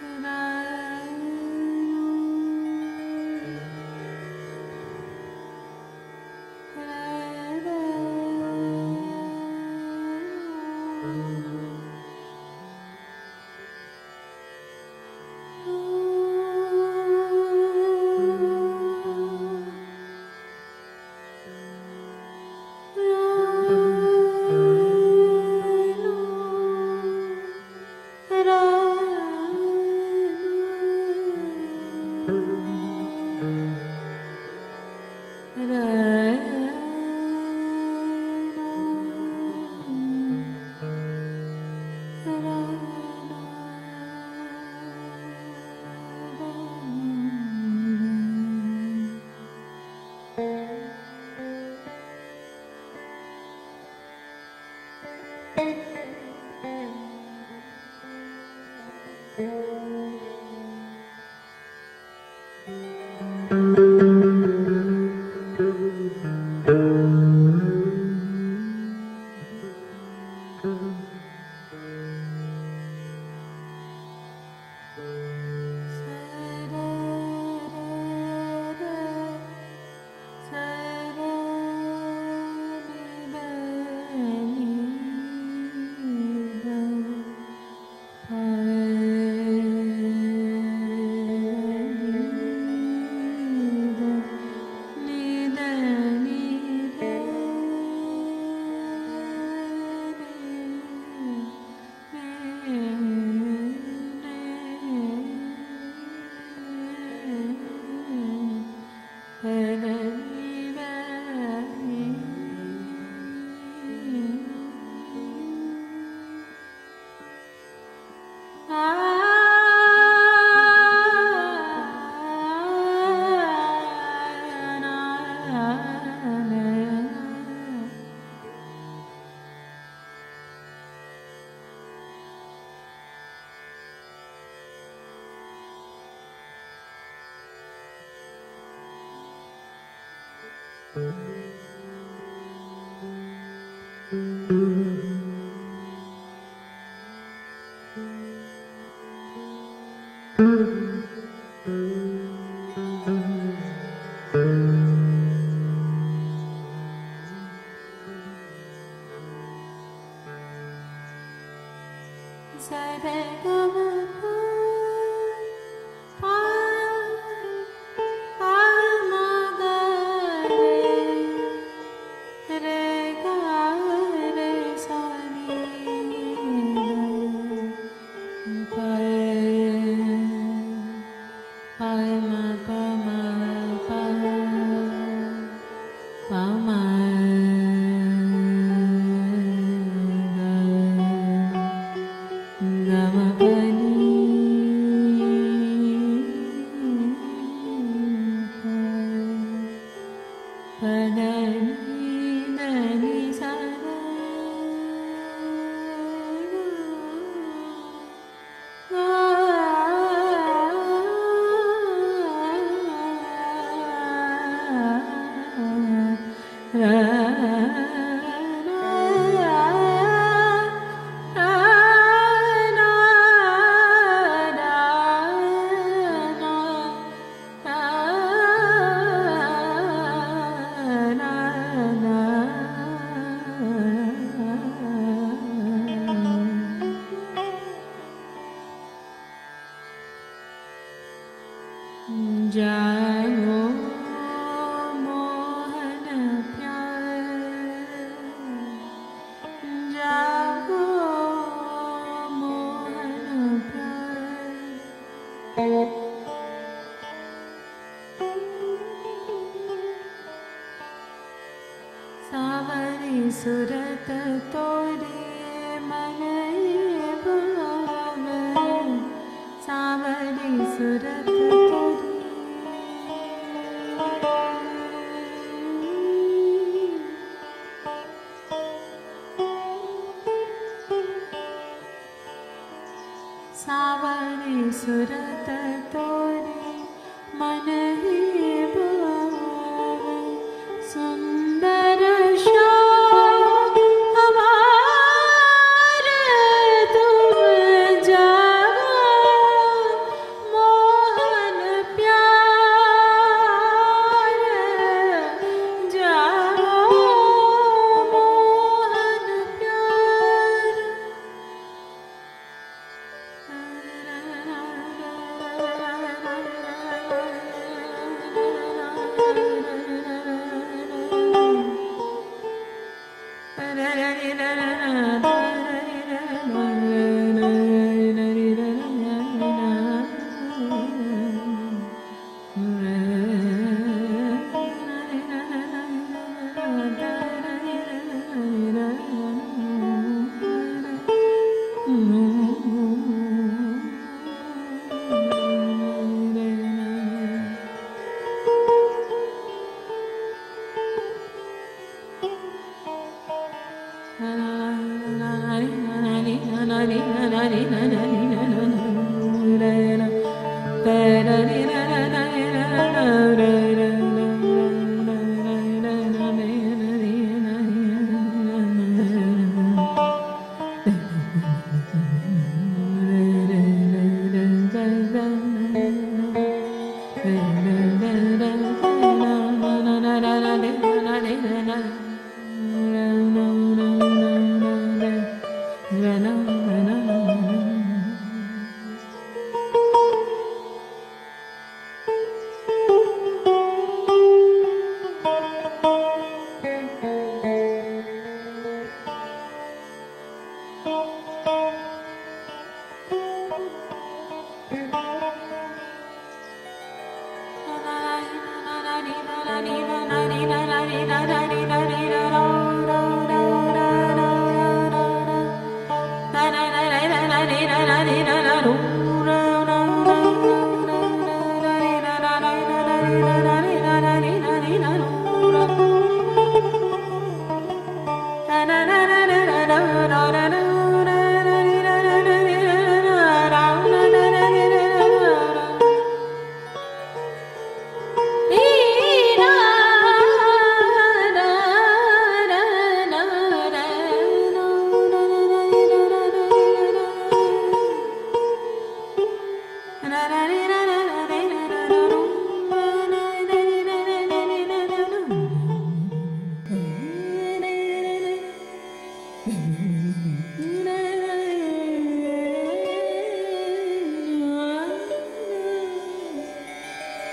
and I 在每个。मोहन प्यो मोहन सार तोरि सुरत तोरे ही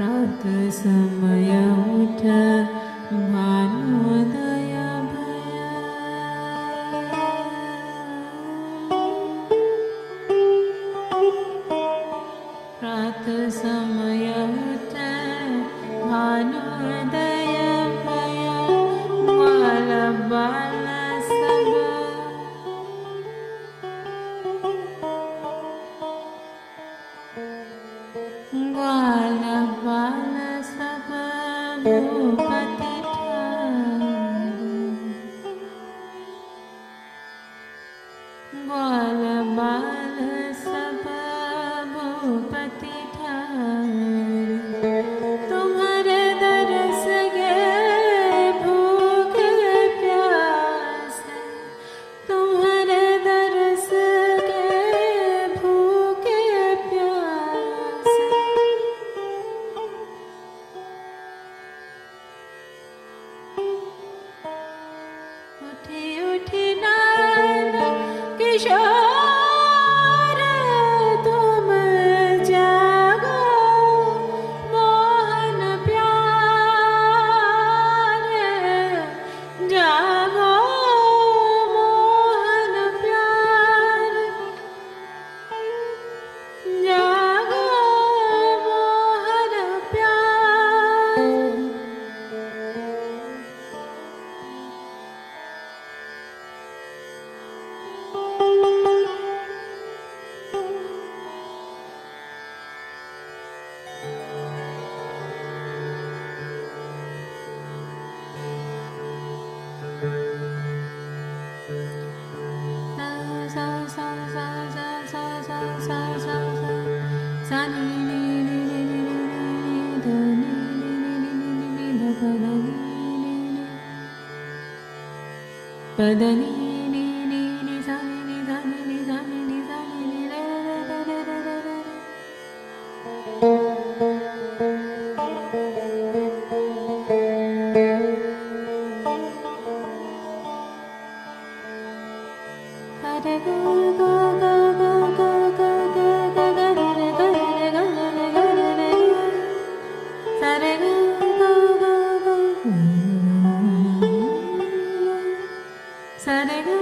ga ma pa ma بدني setting.